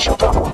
Что там?